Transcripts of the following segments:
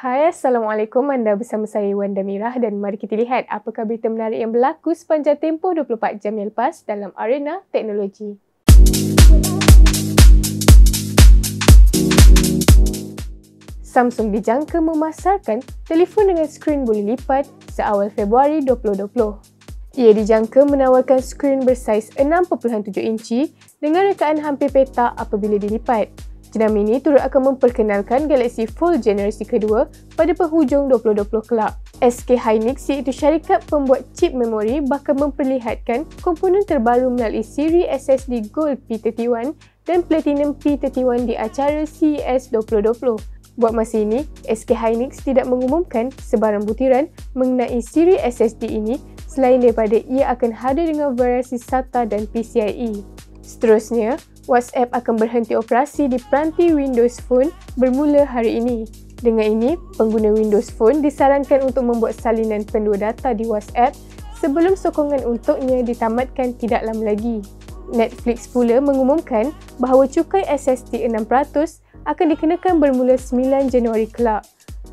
Hai, Assalamualaikum. Anda bersama saya Wanda Mirah dan mari kita lihat apakah berita menarik yang berlaku sepanjang tempoh 24 jam yang lepas dalam arena teknologi. Samsung dijangka memasarkan telefon dengan skrin boleh lipat seawal Februari 2020. Ia dijangka menawarkan skrin bersaiz 6.7 inci dengan rekaan hampir petak apabila dilipat. Jenama ini turut akan memperkenalkan Galaxy Fold generasi kedua pada penghujung 2020 kelak. SK Hynix iaitu syarikat pembuat chip memori bakal memperlihatkan komponen terbaru melalui siri SSD Gold P31 dan Platinum P31 di acara CES 2020. Buat masa ini, SK Hynix tidak mengumumkan sebarang butiran mengenai siri SSD ini selain daripada ia akan hadir dengan variasi SATA dan PCIe. Seterusnya, WhatsApp akan berhenti operasi di peranti Windows Phone bermula hari ini. Dengan ini, pengguna Windows Phone disarankan untuk membuat salinan pendua data di WhatsApp sebelum sokongan untuknya ditamatkan tidak lama lagi. Netflix pula mengumumkan bahawa cukai SSD 6% akan dikenakan bermula 9 Januari kelak.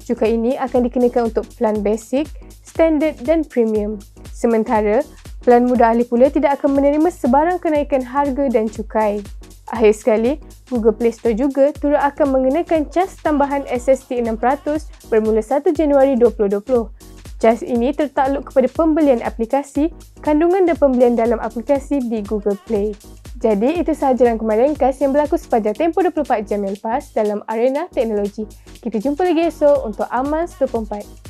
Cukai ini akan dikenakan untuk plan basic, standard dan premium. Sementara, plan muda ahli pula tidak akan menerima sebarang kenaikan harga dan cukai. Akhir sekali, Google Play Store juga turut akan mengenakan cas tambahan SSD 6% bermula 1 Januari 2020. Cas ini tertakluk kepada pembelian aplikasi, kandungan dan pembelian dalam aplikasi di Google Play. Jadi, itu sahaja rangkuman ringkas yang berlaku sepanjang tempoh 24 jam yang lepas dalam arena teknologi. Kita jumpa lagi esok untuk Amal 24.